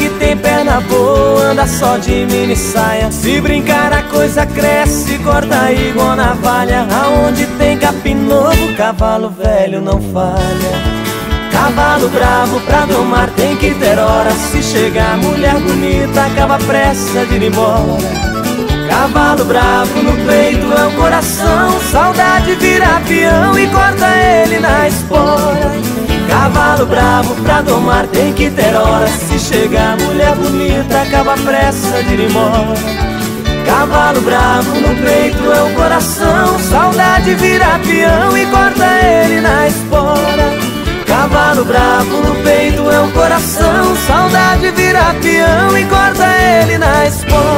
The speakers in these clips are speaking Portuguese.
que tem perna boa, anda só de mini saia. Se brincar, a coisa cresce, corta igual navalha. Aonde tem capim novo, cavalo velho não falha. Cavalo bravo pra domar tem que ter hora Se chegar mulher bonita acaba pressa de ir embora Cavalo bravo no peito é o coração Saudade vira avião e corta ele na espora Cavalo bravo pra domar tem que ter hora. Se chegar mulher bonita acaba pressa de ir embora. Cavalo bravo no peito é o coração. Saudade vira avião e corta ele na espora. Cavalo bravo no peito é o coração. Saudade vira peão e corta ele na espora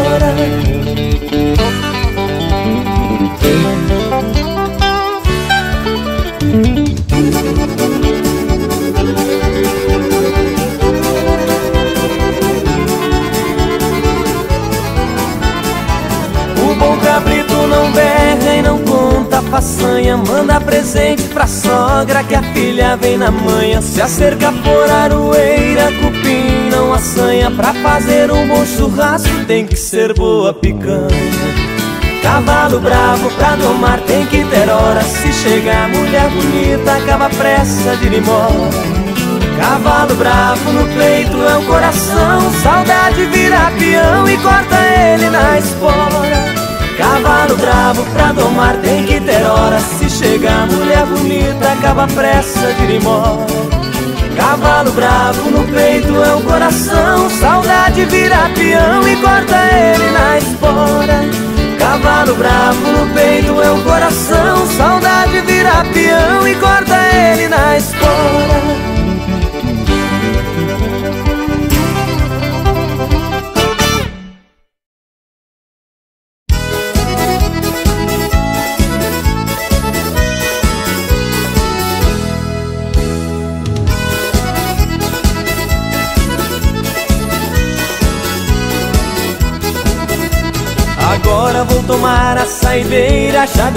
a vem na manhã Se a cerca for aroeira, cupim não assanha. Pra fazer um bom churrasco tem que ser boa picanha. Cavalo bravo pra domar tem que ter hora. Se chegar mulher bonita acaba pressa de ir embora. Cavalo bravo no peito é o coração Saudade vira peão e corta ele na espora Cavalo bravo pra domar tem que ter hora. Se chegar mulher bonita acaba pressa de embora Cavalo bravo no peito é o coração. Saudade vira peão e corta ele na espora. Cavalo bravo no peito é o coração. Saudade vira peão e corta ele na espora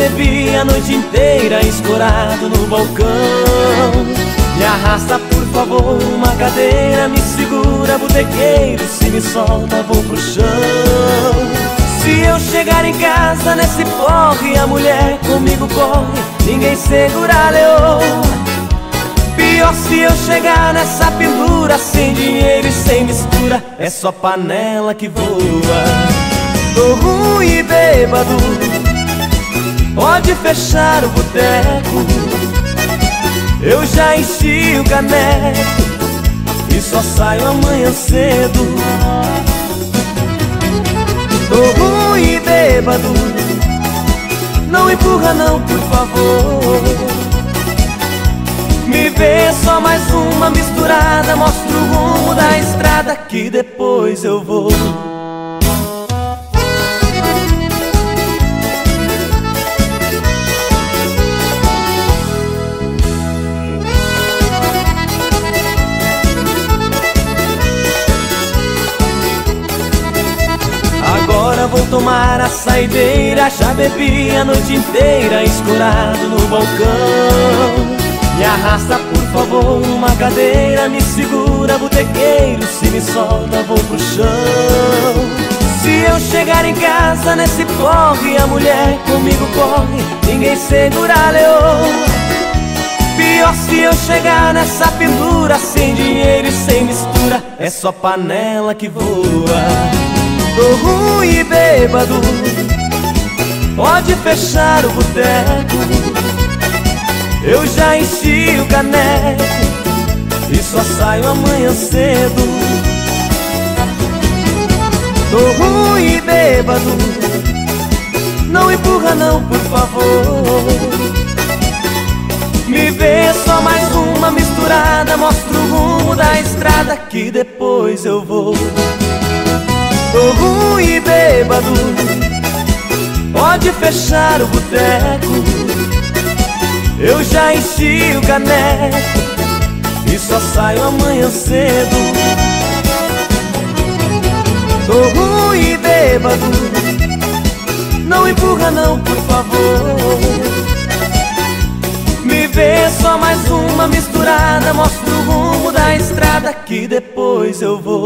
bebi a noite inteira Escorado no balcão. Me arrasta por favor uma cadeira Me segura botequeiro Se me solta vou pro chão. Se eu chegar em casa nesse porre A mulher comigo corre Ninguém segura leão Pior se eu chegar nessa pendura Sem dinheiro e sem mistura É só panela que voa. Tô ruim e bêbado Pode fechar o boteco. Eu já enchi o caneco E só saio amanhã cedo. Tô ruim e bêbado. Não empurra não, por favor. Me vê só mais uma misturada. Mostra o rumo da estrada Que depois eu vou tomar a saideira Já bebi a noite inteira Escorado no balcão. Me arrasta por favor uma cadeira Me segura botequeiro Se me solta vou pro chão. Se eu chegar em casa nesse porre A mulher comigo corre Ninguém segura leão Pior se eu chegar nessa pendura Sem dinheiro e sem mistura É só panela que voa Tô ruim e bêbado. Pode fechar o boteco. Eu já enchi o caneco E só saio amanhã cedo. Tô ruim e bêbado. Não empurra não, por favor. Me vê só mais uma misturada. Mostra o rumo da estrada Que depois eu vou Tô ruim e bêbado Pode fechar o boteco. Eu já enchi o caneco E só saio amanhã cedo. Tô ruim e bêbado Não empurra não, por favor. Me vê só mais uma misturada Mostro o rumo da estrada que depois eu vou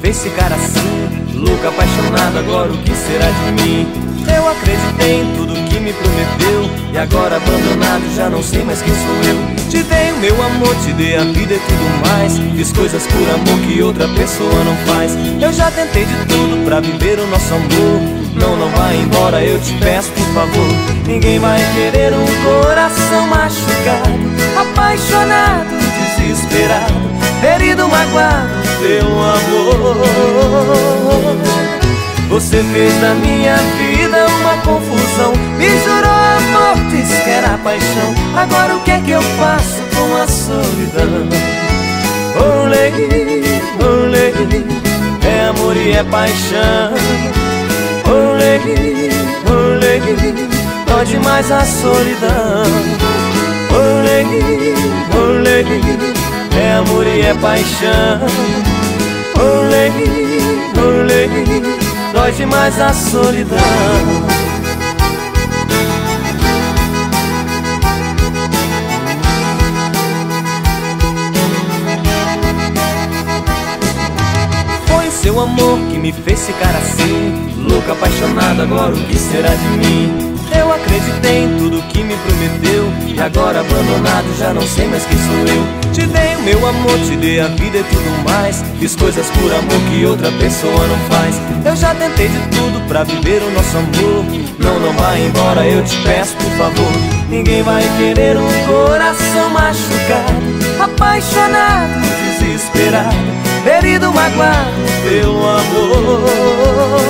fez ficar assim. Louco, apaixonado, agora o que será de mim? Eu acreditei em tudo que me prometeu. E agora abandonado já não sei mais quem sou eu. Te dei o meu amor, te dei a vida e tudo mais. Fiz coisas por amor que outra pessoa não faz. Eu já tentei de tudo pra viver o nosso amor. Não, não vai embora, eu te peço por favor. Ninguém vai querer um coração machucado Apaixonado, desesperado Ferido, magoado pelo amor. Você fez da minha vida uma confusão. Me jurou amor, disse que era paixão. Agora o que é que eu faço com a solidão? Olê, olê É amor e é paixão. Olê, olê Dói demais a solidão. Olê, olê É amor e é paixão Olê, olê dói demais a solidão Foi seu amor que me fez ficar assim Louco, apaixonado, agora o que será de mim? Acreditei em tudo que me prometeu. E agora abandonado já não sei mais quem sou eu. Te dei o meu amor, te dei a vida e tudo mais. Fiz coisas por amor que outra pessoa não faz. Eu já tentei de tudo pra viver o nosso amor. Não, não vai embora, eu te peço por favor. Ninguém vai querer um coração machucado Apaixonado, desesperado Ferido, magoado pelo amor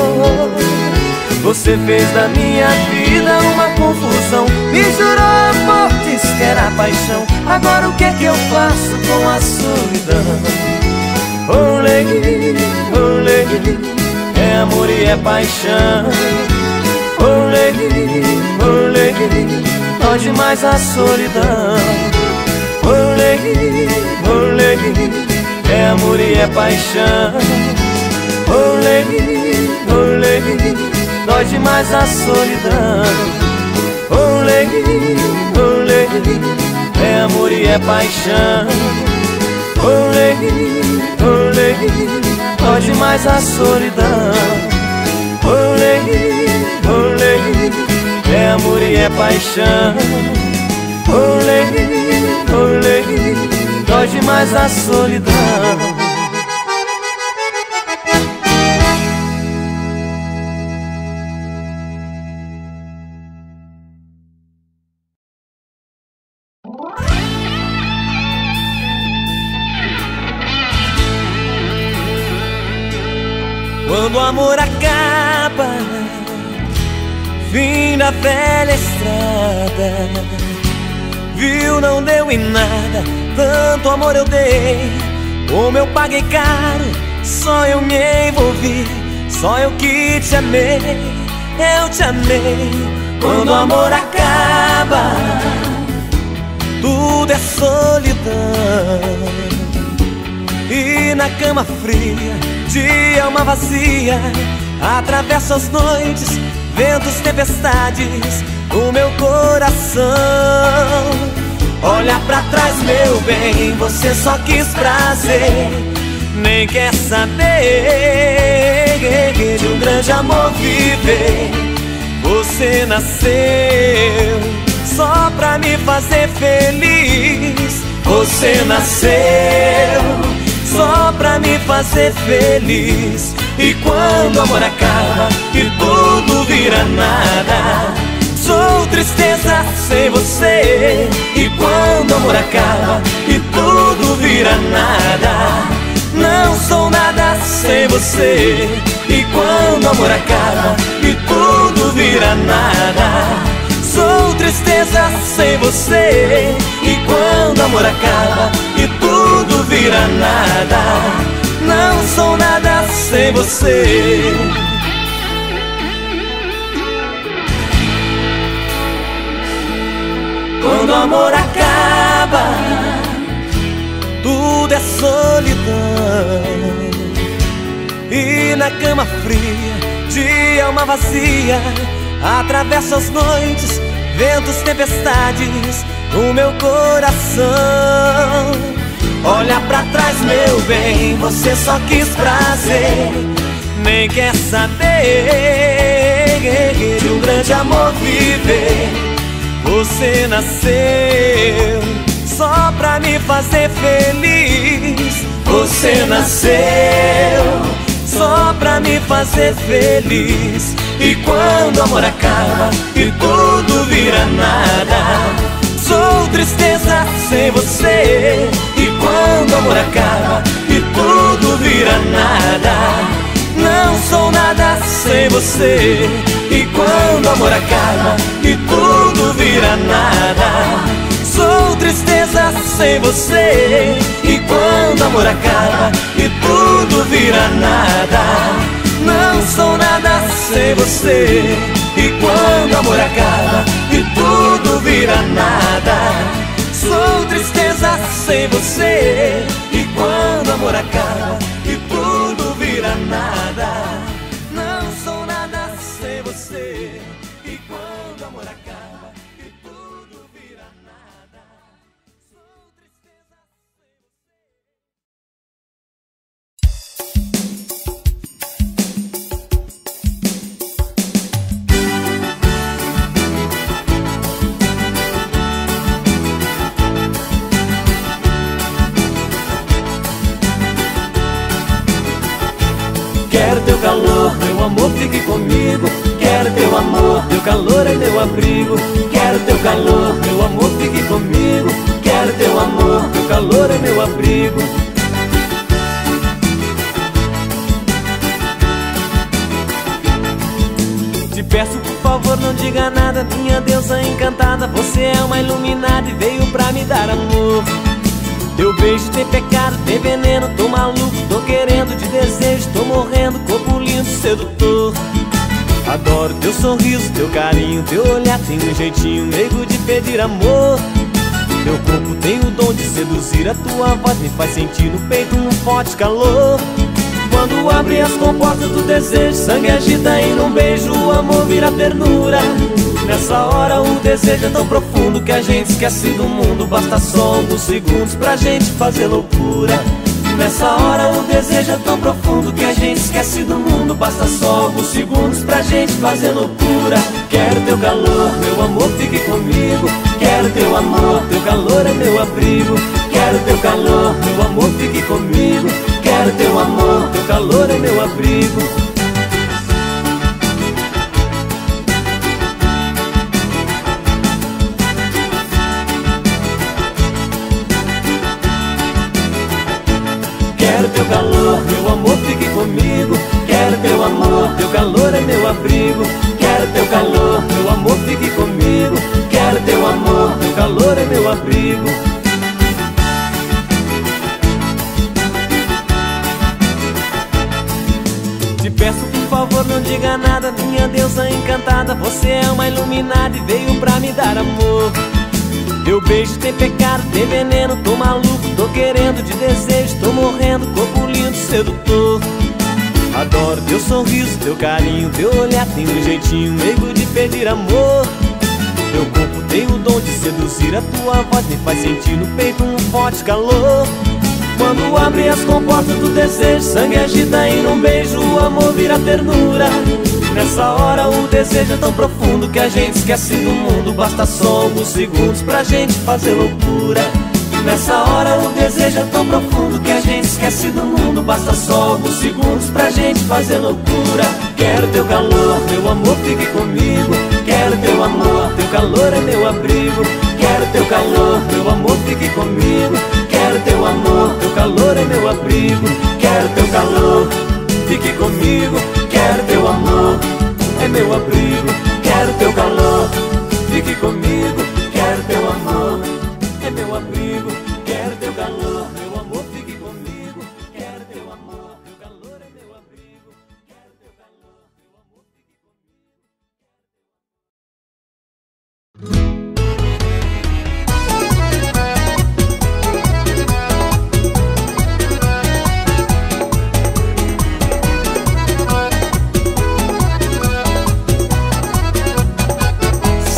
você fez da minha vida uma confusão. Me jurou amor, disse que era paixão. Agora o que é que eu faço com a solidão? Olê, olê É amor e é paixão. Olê, olê Dói demais a solidão. Olê, olê É amor e é paixão. Olê, olê dói demais a solidão. Olê, olê, é amor e é paixão. Olê, olê, dói demais a solidão. Olê, olê, é amor e é paixão. Olê, olê, dói demais a solidão Quando o amor acaba Fim da velha estrada. Viu, não deu em nada Tanto amor eu dei. Como eu paguei caro Só eu me envolvi Só eu que te amei Eu te amei. Quando o amor acaba Tudo é solidão. E na cama fria, de alma vazia Atravesso as noites, ventos, tempestades O meu coração. Olha pra trás, meu bem Você só quis prazer Nem quer saber De um grande amor viver. Você nasceu Só pra me fazer feliz. Você nasceu só pra me fazer feliz. E quando o amor acaba e tudo vira nada, sou tristeza sem você. E quando o amor acaba e tudo vira nada, não sou nada sem você. E quando o amor acaba e tudo vira nada, sou tristeza sem você. E quando o amor acaba e tudo vira nada, não sou nada sem você. amor acaba, tudo é solidão. E na cama fria, de alma vazia, atravessa as noites, ventos, tempestades, o meu coração. Olha pra trás, meu bem, você só quis prazer, nem quer saber de um grande amor viver. Você nasceu só pra me fazer feliz. Você nasceu só pra me fazer feliz. E quando o amor acaba e tudo vira nada, sou tristeza sem você. E quando o amor acaba e tudo vira nada, não sou nada sem você. E quando o amor acaba e tudo vira nada Sou tristeza sem você E quando o amor acaba e tudo vira nada Não sou nada sem você E quando o amor acaba vira nada. Sou tristeza sem você. E quando o amor acaba meu abrigo. Quero teu calor, meu amor, fique comigo. Quero teu amor, teu calor é meu abrigo. Te peço por favor não diga nada, minha deusa encantada. Você é uma iluminada e veio pra me dar amor. Teu beijo tem pecado, tem veneno, tô maluco, Adoro teu sorriso, teu carinho, teu olhar tem um jeitinho meigo de pedir amor. Teu corpo tem o dom de seduzir, a tua voz me faz sentir no peito um forte calor. Quando abre as comportas do desejo, sangue agita em um beijo, o amor vira ternura. Nessa hora o desejo é tão profundo que a gente esquece do mundo. Basta só alguns segundos pra gente fazer loucura. Nessa hora o desejo é tão profundo que a gente esquece do mundo. Basta só alguns segundos pra gente fazer loucura. Quero teu calor, meu amor, fique comigo. Quero teu amor, teu calor é meu abrigo. Quero teu calor, meu amor, fique comigo. Quero teu amor, teu calor é meu abrigo abrigo Quero teu calor, meu amor, fique comigo. Quero teu amor, teu calor é meu abrigo. Favor não diga nada, minha deusa encantada. Você é uma iluminada e veio pra me dar amor. Meu beijo tem pecado, tem veneno, tô maluco Tô querendo de desejo, tô morrendo Corpo lindo, sedutor teu sorriso, teu carinho, teu olhar Tem um jeitinho meigo de pedir amor. Teu corpo tem o dom de seduzir A tua voz me faz sentir no peito um forte calor. Quando abre as comportas do desejo Sangue agita em um beijo O amor vira ternura. Nessa hora o desejo é tão profundo Que a gente esquece do mundo. Basta só alguns segundos pra gente fazer loucura Nessa hora o desejo é tão profundo Que a gente esquece do mundo. Basta só alguns segundos pra gente fazer loucura. Quero teu calor, meu amor, fique comigo. Quero teu amor, teu calor é meu abrigo. Quero teu calor, meu amor, fique comigo. Quero teu amor, teu calor é meu abrigo. Quero teu calor, fique comigo. Quero teu amor, é meu abrigo. Quero teu calor, fique comigo. Quero teu amor, meu abrigo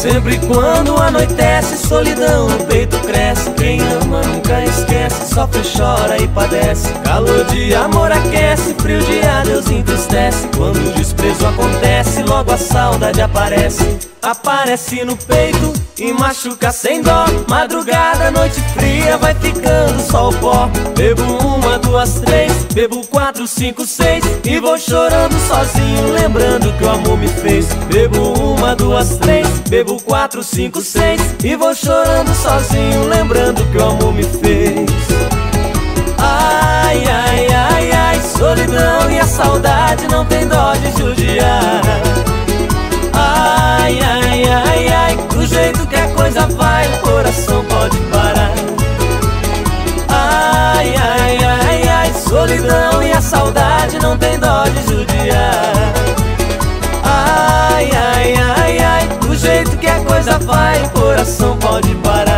Sempre quando anoitece, solidão no peito cresce. Quem ama nunca esquece, sofre, chora e padece. Calor de amor aquece, frio de adeus entristece. Quando o desprezo acontece, logo a saudade aparece. Aparece no peito e machuca sem dó. Madrugada, noite fria, vai ficando só o pó. Bebo uma, duas, três, bebo quatro, cinco, seis. E vou chorando sozinho, lembrando que o amor me fez. Bebo uma, duas, três, bebo quatro, cinco, seis. E vou chorando sozinho, lembrando que o amor me fez. Ai, ai, ai, solidão e a saudade não tem dó de judiar. Ai, ai, ai, ai, do jeito que a coisa vai, o coração pode parar. Ai, ai, ai, ai, solidão e a saudade não tem dó de judiar. Ai, ai, ai, ai, do jeito que a coisa vai, o coração pode parar.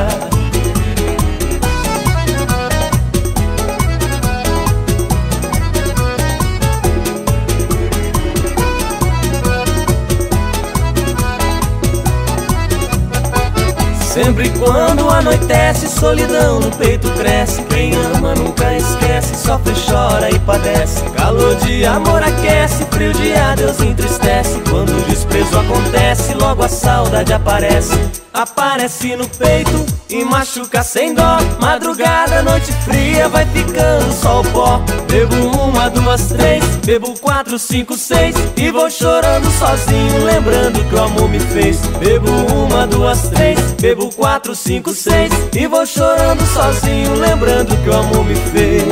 Se Sempre quando anoitece, solidão no peito cresce. Quem ama nunca esquece, sofre, chora e padece. Calor de amor aquece, frio de adeus entristece. Quando o desprezo acontece, logo a saudade aparece. Aparece no peito e machuca sem dó. Madrugada, noite fria, vai ficando só o pó. Bebo uma, duas, três, bebo quatro, cinco, seis. E vou chorando sozinho, lembrando que o amor me fez. Bebo uma, duas, três, bebo quatro, cinco, seis. E vou chorando sozinho, lembrando que o amor me fez.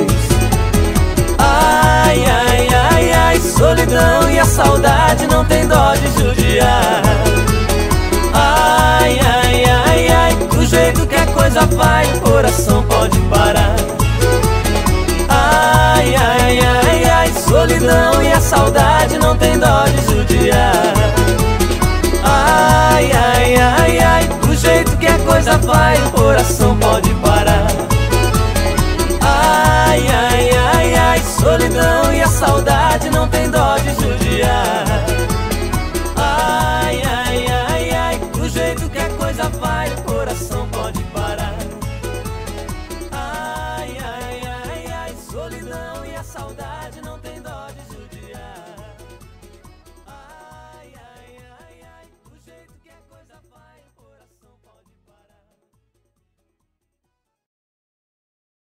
Ai, ai, ai, ai, solidão e a saudade não tem dó de judiar. Ai, ai, ai, ai, do jeito que a coisa vai, o coração pode parar. Ai, ai, ai, ai, solidão e a saudade não tem dó de judiar. mas vai, o coração pode parar.